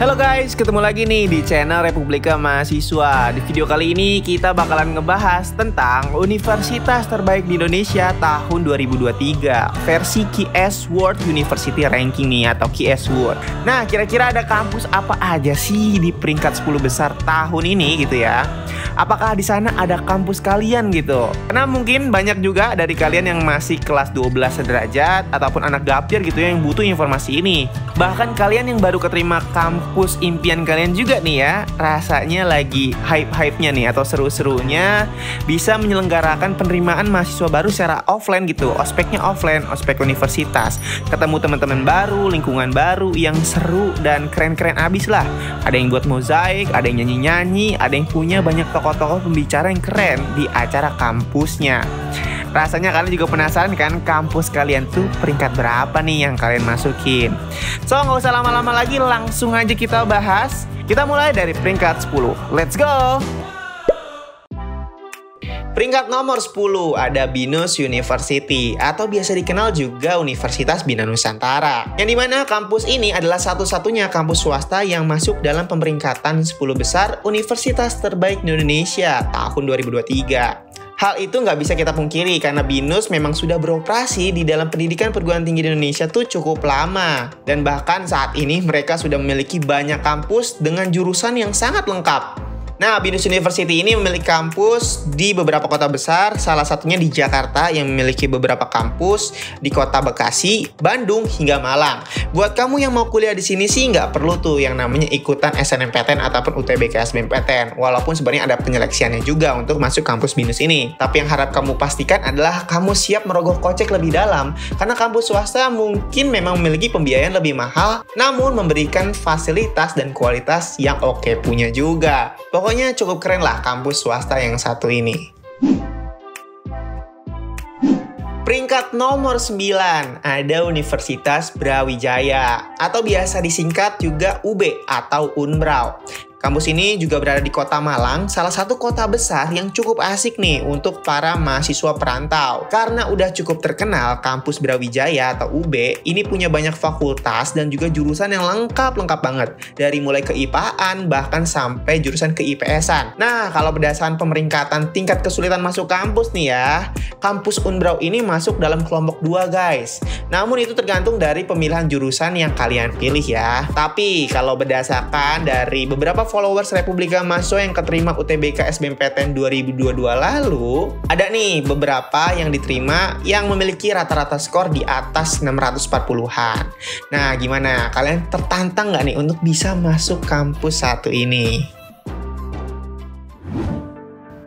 Halo guys, ketemu lagi nih di channel Republika Mahasiswa. Di video kali ini kita bakalan ngebahas tentang universitas terbaik di Indonesia tahun 2023 versi QS World University Ranking nih atau QS World. Nah, kira-kira ada kampus apa aja sih di peringkat 10 besar tahun ini gitu ya? Apakah di sana ada kampus kalian gitu? Karena mungkin banyak juga dari kalian yang masih kelas 12 sederajat ataupun anak gapir gitu ya yang butuh informasi ini. Bahkan kalian yang baru keterima kampus kampus impian kalian juga nih ya. Rasanya lagi hype-hype-nya nih atau seru-serunya Bisa menyelenggarakan penerimaan mahasiswa baru secara offline gitu. Ospeknya offline, ospek universitas. Ketemu teman-teman baru, lingkungan baru yang seru dan keren-keren abis lah. Ada yang buat mozaik, ada yang nyanyi-nyanyi Ada yang punya banyak tokoh-tokoh pembicara yang keren di acara kampusnya Rasanya kalian juga penasaran kan kampus kalian tuh peringkat berapa nih yang kalian masukin? So nggak usah lama-lama lagi langsung aja kita bahas. Kita mulai dari peringkat 10. Let's go! Peringkat nomor 10 ada Binus University atau biasa dikenal juga Universitas Bina Nusantara. Yang di mana kampus ini adalah satu-satunya kampus swasta yang masuk dalam pemeringkatan 10 besar Universitas terbaik di Indonesia tahun 2023. Hal itu nggak bisa kita pungkiri karena BINUS memang sudah beroperasi di dalam pendidikan perguruan tinggi di Indonesia tuh cukup lama. Dan bahkan saat ini mereka sudah memiliki banyak kampus dengan jurusan yang sangat lengkap. Nah, Binus University ini memiliki kampus di beberapa kota besar, salah satunya di Jakarta yang memiliki beberapa kampus di kota Bekasi, Bandung, hingga Malang. Buat kamu yang mau kuliah di sini sih nggak perlu tuh yang namanya ikutan SNMPTN ataupun UTBK SBMPTN, walaupun sebenarnya ada penyeleksiannya juga untuk masuk kampus Binus ini. Tapi yang harap kamu pastikan adalah kamu siap merogoh kocek lebih dalam, karena kampus swasta mungkin memang memiliki pembiayaan lebih mahal, namun memberikan fasilitas dan kualitas yang oke punya juga. Pokoknya Pokoknya cukup keren lah kampus swasta yang satu ini. Peringkat nomor 9 ada Universitas Brawijaya atau biasa disingkat juga UB atau Unbrau. Kampus ini juga berada di kota Malang, salah satu kota besar yang cukup asik nih untuk para mahasiswa perantau. Karena udah cukup terkenal, kampus Brawijaya atau UB ini punya banyak fakultas dan juga jurusan yang lengkap-lengkap banget. Dari mulai ke IPA-an bahkan sampai jurusan ke IPS-an. Nah, kalau berdasarkan pemeringkatan tingkat kesulitan masuk kampus nih ya, kampus Unbrau ini masuk dalam kelompok 2 guys. Namun itu tergantung dari pemilihan jurusan yang kalian pilih ya. Tapi kalau berdasarkan dari beberapa followers Republika Mahasiswa yang keterima UTBK SBMPTN 2022 lalu, ada nih beberapa yang diterima yang memiliki rata-rata skor di atas 640-an. Nah, gimana? Kalian tertantang nggak nih untuk bisa masuk kampus satu ini?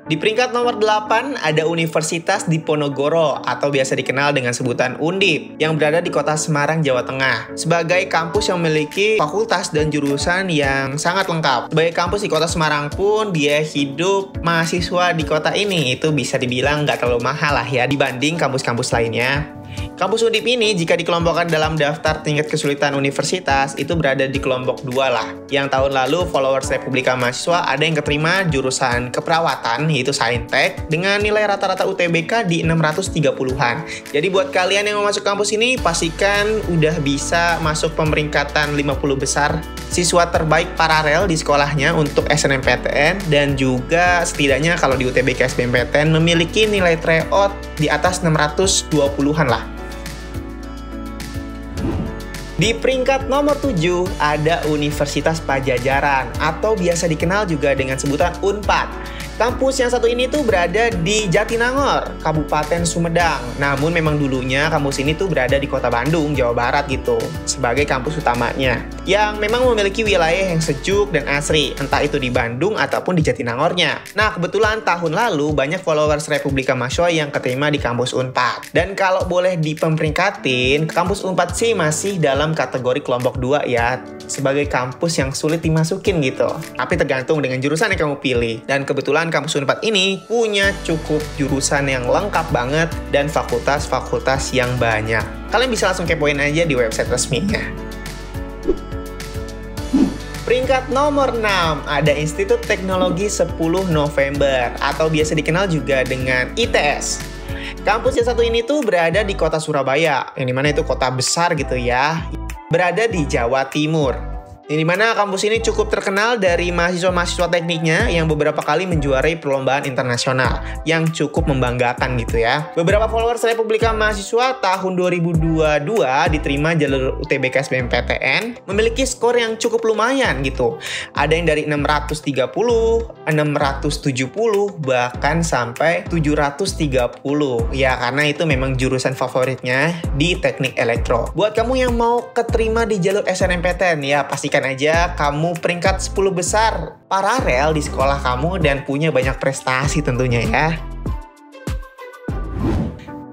Di peringkat nomor 8 ada Universitas Diponegoro atau biasa dikenal dengan sebutan Undip yang berada di kota Semarang, Jawa Tengah. Sebagai kampus yang memiliki fakultas dan jurusan yang sangat lengkap. Sebagai kampus di kota Semarang pun dia hidup mahasiswa di kota ini itu bisa dibilang nggak terlalu mahal lah ya dibanding kampus-kampus lainnya. Kampus Undip ini jika dikelompokkan dalam daftar tingkat kesulitan universitas itu berada di kelompok 2 lah. Yang tahun lalu followers Republika Mahasiswa ada yang keterima jurusan keperawatan yaitu Saintek dengan nilai rata-rata UTBK di 630-an. Jadi buat kalian yang mau masuk kampus ini pastikan udah bisa masuk pemeringkatan 50 besar siswa terbaik paralel di sekolahnya untuk SNMPTN dan juga setidaknya kalau di UTBK SBMPTN memiliki nilai tryout di atas 620-an lah. Di peringkat nomor 7 ada Universitas Pajajaran atau biasa dikenal juga dengan sebutan UNPAD. Kampus yang satu ini tuh berada di Jatinangor, Kabupaten Sumedang. Namun memang dulunya kampus ini tuh berada di Kota Bandung, Jawa Barat gitu, sebagai kampus utamanya. Yang memang memiliki wilayah yang sejuk dan asri, entah itu di Bandung ataupun di Jatinangornya. Nah, kebetulan tahun lalu banyak followers Republika Mahasiswa yang keterima di kampus Unpad. Dan kalau boleh diperingkatin, kampus Unpad sih masih dalam kategori kelompok 2 ya, sebagai kampus yang sulit dimasukin gitu. Tapi tergantung dengan jurusan yang kamu pilih. Dan kebetulan kebetulan kampus Unpad ini punya cukup jurusan yang lengkap banget dan fakultas-fakultas yang banyak. Kalian bisa langsung kepoin aja di website resminya. Peringkat nomor 6 ada Institut Teknologi 10 November atau biasa dikenal juga dengan ITS. Kampus yang satu ini tuh berada di kota Surabaya, yang di mana itu kota besar gitu ya, berada di Jawa Timur. Yang di mana kampus ini cukup terkenal dari mahasiswa-mahasiswa tekniknya yang beberapa kali menjuarai perlombaan internasional yang cukup membanggakan gitu ya. Beberapa followers Republika Mahasiswa tahun 2022 diterima jalur UTBK SBMPTN memiliki skor yang cukup lumayan gitu. Ada yang dari 630, 670, bahkan sampai 730. Ya karena itu memang jurusan favoritnya di teknik elektro. Buat kamu yang mau keterima di jalur SNMPTN ya pasti pastikan aja kamu peringkat 10 besar paralel di sekolah kamu dan punya banyak prestasi tentunya ya.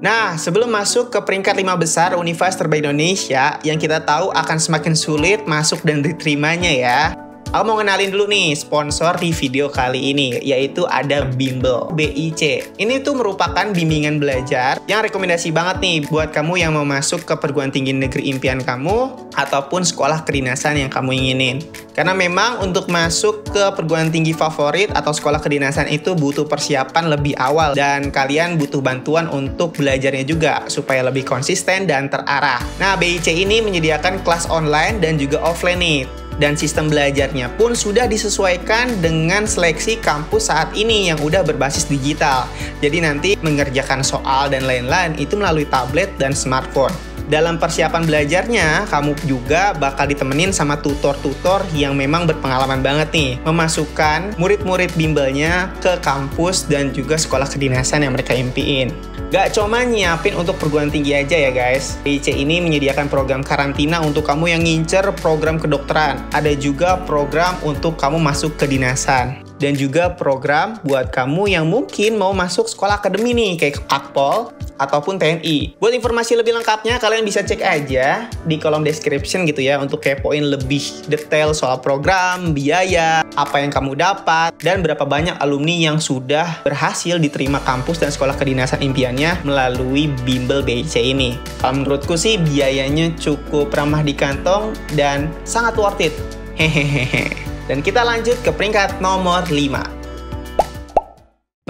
Nah, sebelum masuk ke peringkat 5 besar universitas terbaik Indonesia yang kita tahu akan semakin sulit masuk dan diterimanya ya. Aku mau kenalin dulu nih sponsor di video kali ini, yaitu ada Bimbel, BIC. Ini tuh merupakan bimbingan belajar yang rekomendasi banget nih buat kamu yang mau masuk ke perguruan tinggi negeri impian kamu ataupun sekolah kedinasan yang kamu inginin. Karena memang untuk masuk ke perguruan tinggi favorit atau sekolah kedinasan itu butuh persiapan lebih awal dan kalian butuh bantuan untuk belajarnya juga supaya lebih konsisten dan terarah. Nah, BIC ini menyediakan kelas online dan juga offline nih dan sistem belajarnya pun sudah disesuaikan dengan seleksi kampus saat ini yang udah berbasis digital. Jadi nanti mengerjakan soal dan lain-lain itu melalui tablet dan smartphone. Dalam persiapan belajarnya, kamu juga bakal ditemenin sama tutor-tutor yang memang berpengalaman banget nih, memasukkan murid-murid bimbelnya ke kampus dan juga sekolah kedinasan yang mereka impiin. Gak cuma nyiapin untuk perguruan tinggi aja ya guys. PIC ini menyediakan program karantina untuk kamu yang ngincer program kedokteran. Ada juga program untuk kamu masuk kedinasan dan juga program buat kamu yang mungkin mau masuk sekolah akademi nih kayak Akpol ataupun TNI. Buat informasi lebih lengkapnya kalian bisa cek aja di kolom description gitu ya untuk kepoin lebih detail soal program, biaya, apa yang kamu dapat, dan berapa banyak alumni yang sudah berhasil diterima kampus dan sekolah kedinasan impiannya melalui bimbel BIC ini. Kalau menurutku sih biayanya cukup ramah di kantong dan sangat worth it. Hehehe. Dan kita lanjut ke peringkat nomor 5.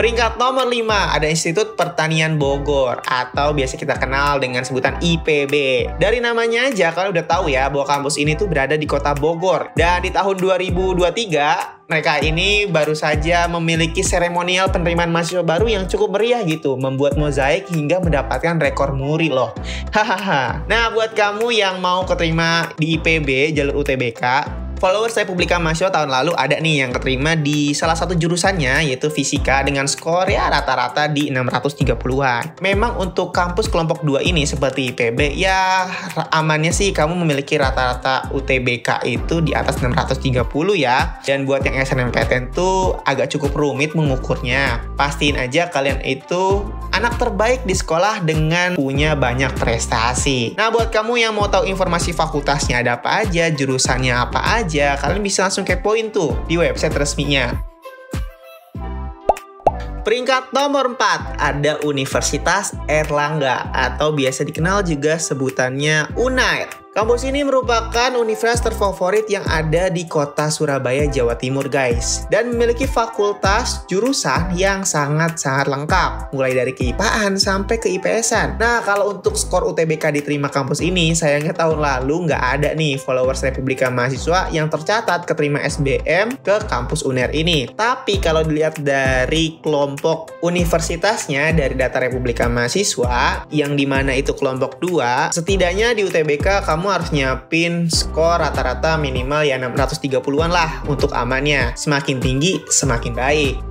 Peringkat nomor 5 ada Institut Pertanian Bogor atau biasa kita kenal dengan sebutan IPB. Dari namanya aja kalian udah tahu ya bahwa kampus ini tuh berada di kota Bogor. Dan di tahun 2023 mereka ini baru saja memiliki seremonial penerimaan mahasiswa baru yang cukup meriah gitu, membuat mozaik hingga mendapatkan rekor muri loh. Hahaha. Nah, buat kamu yang mau keterima di IPB jalur UTBK, followers Republika Mahasiswa tahun lalu ada nih yang keterima di salah satu jurusannya yaitu fisika dengan skor ya rata-rata di 630-an. Memang untuk kampus kelompok 2 ini seperti IPB ya amannya sih kamu memiliki rata-rata UTBK itu di atas 630 ya. Dan buat yang SNMPTN tuh agak cukup rumit mengukurnya. Pastiin aja kalian itu anak terbaik di sekolah dengan punya banyak prestasi. Nah, buat kamu yang mau tahu informasi fakultasnya ada apa aja, jurusannya apa aja, aja, kalian bisa langsung kepoin tuh di website resminya. Peringkat nomor 4 ada Universitas Erlangga atau biasa dikenal juga sebutannya UNAIR. Kampus ini merupakan universitas terfavorit yang ada di kota Surabaya, Jawa Timur guys. Dan memiliki fakultas jurusan yang sangat-sangat lengkap. Mulai dari keipaan sampai ke IPS-an. Nah, kalau untuk skor UTBK diterima kampus ini, sayangnya tahun lalu nggak ada nih followers Republika Mahasiswa yang tercatat keterima SBM ke kampus UNER ini. Tapi kalau dilihat dari kelompok universitasnya dari data Republika Mahasiswa, yang di mana itu kelompok 2, setidaknya di UTBK kamu kamu harus nyiapin skor rata-rata minimal ya 630-an lah untuk amannya. Semakin tinggi, semakin baik.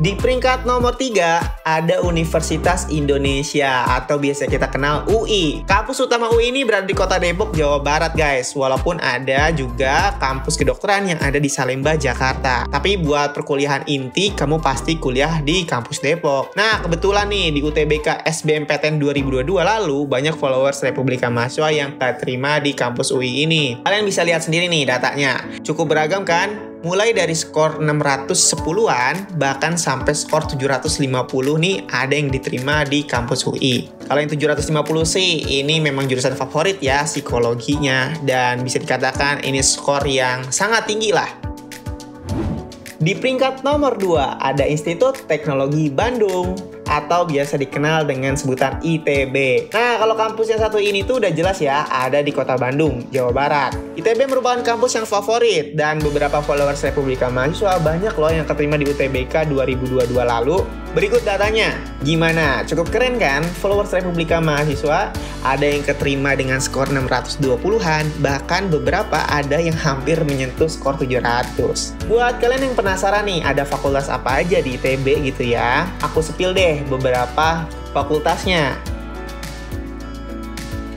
Di peringkat nomor 3 ada Universitas Indonesia atau biasa kita kenal UI. Kampus utama UI ini berada di kota Depok, Jawa Barat guys. Walaupun ada juga kampus kedokteran yang ada di Salemba, Jakarta. Tapi buat perkuliahan inti, kamu pasti kuliah di kampus Depok. Nah, kebetulan nih di UTBK SBMPTN 2022 lalu banyak followers Republika Mahasiswa yang terima di kampus UI ini. Kalian bisa lihat sendiri nih datanya. Cukup beragam kan? Mulai dari skor 610-an bahkan sampai skor 750 nih ada yang diterima di kampus UI. Kalau yang 750 sih ini memang jurusan favorit ya psikologinya dan bisa dikatakan ini skor yang sangat tinggi lah. Di peringkat nomor 2 ada Institut Teknologi Bandung atau biasa dikenal dengan sebutan ITB. Nah, kalau kampus yang satu ini tuh udah jelas ya, ada di kota Bandung, Jawa Barat. ITB merupakan kampus yang favorit dan beberapa followers Republika Mahasiswa banyak loh yang keterima di UTBK 2022 lalu. Berikut datanya. Gimana? Cukup keren kan? Followers Republika Mahasiswa ada yang keterima dengan skor 620-an, bahkan beberapa ada yang hampir menyentuh skor 700. Buat kalian yang penasaran nih, ada fakultas apa aja di ITB gitu ya? Aku sepil deh beberapa fakultasnya.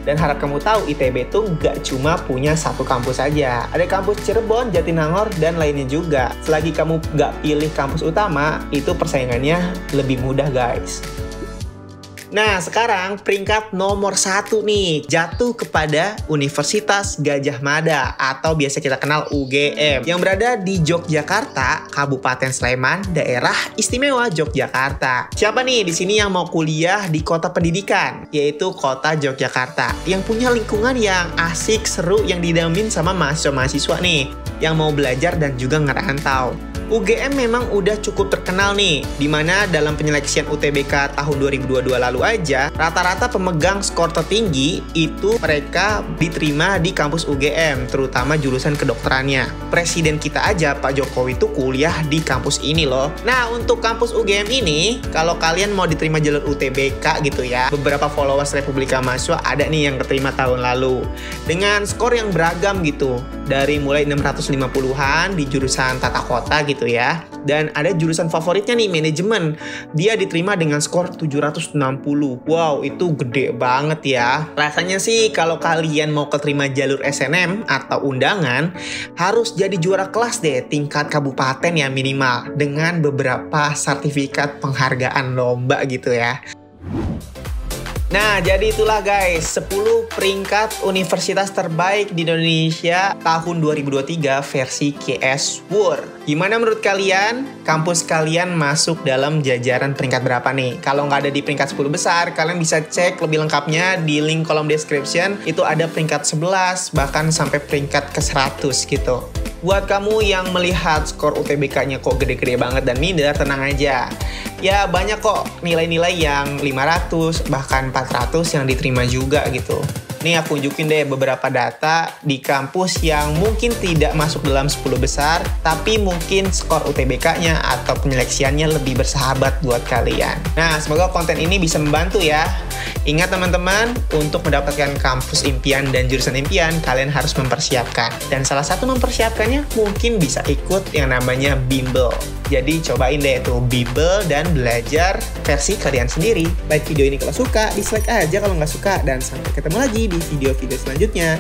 Dan harap kamu tahu ITB itu nggak cuma punya satu kampus saja. Ada kampus Cirebon, Jatinangor, dan lainnya juga. Selagi kamu nggak pilih kampus utama, itu persaingannya lebih mudah guys. Nah, sekarang peringkat nomor satu nih jatuh kepada Universitas Gajah Mada atau biasa kita kenal UGM yang berada di Yogyakarta, Kabupaten Sleman, daerah istimewa Yogyakarta. Siapa nih di sini yang mau kuliah di kota pendidikan, yaitu kota Yogyakarta, yang punya lingkungan yang asik, seru, yang didamin sama mahasiswa-mahasiswa nih, yang mau belajar dan juga ngerantau. UGM memang udah cukup terkenal nih, di mana dalam penyeleksian UTBK tahun 2022 lalu aja, rata-rata pemegang skor tertinggi itu mereka diterima di kampus UGM, terutama jurusan kedokterannya. Presiden kita aja, Pak Jokowi itu kuliah di kampus ini loh. Nah, untuk kampus UGM ini, kalau kalian mau diterima jalur UTBK gitu ya, beberapa followers Republika Mahasiswa ada nih yang keterima tahun lalu. Dengan skor yang beragam gitu, dari mulai 650-an di jurusan tata kota gitu ya. Dan ada jurusan favoritnya nih manajemen. Dia diterima dengan skor 760. Wow, itu gede banget ya. Rasanya sih kalau kalian mau keterima jalur SNM atau undangan harus jadi juara kelas deh tingkat kabupaten ya minimal dengan beberapa sertifikat penghargaan lomba gitu ya. Nah, jadi itulah guys, 10 peringkat universitas terbaik di Indonesia tahun 2023 versi KS World. Gimana menurut kalian? Kampus kalian masuk dalam jajaran peringkat berapa nih? Kalau nggak ada di peringkat 10 besar, kalian bisa cek lebih lengkapnya di link kolom description. Itu ada peringkat 11, bahkan sampai peringkat ke 100 gitu. Buat kamu yang melihat skor UTBK-nya kok gede-gede banget dan minder, tenang aja. Ya banyak kok nilai-nilai yang 500 bahkan 400 yang diterima juga gitu. Nih aku unjukin deh beberapa data di kampus yang mungkin tidak masuk dalam 10 besar, tapi mungkin skor UTBK-nya atau penyeleksiannya lebih bersahabat buat kalian. Nah, semoga konten ini bisa membantu ya. Ingat teman-teman, untuk mendapatkan kampus impian dan jurusan impian, kalian harus mempersiapkan. Dan salah satu mempersiapkannya mungkin bisa ikut yang namanya bimbel. Jadi cobain deh tuh bimbel dan belajar versi kalian sendiri. Like video ini kalau suka, dislike aja kalau nggak suka. Dan sampai ketemu lagi di video-video selanjutnya.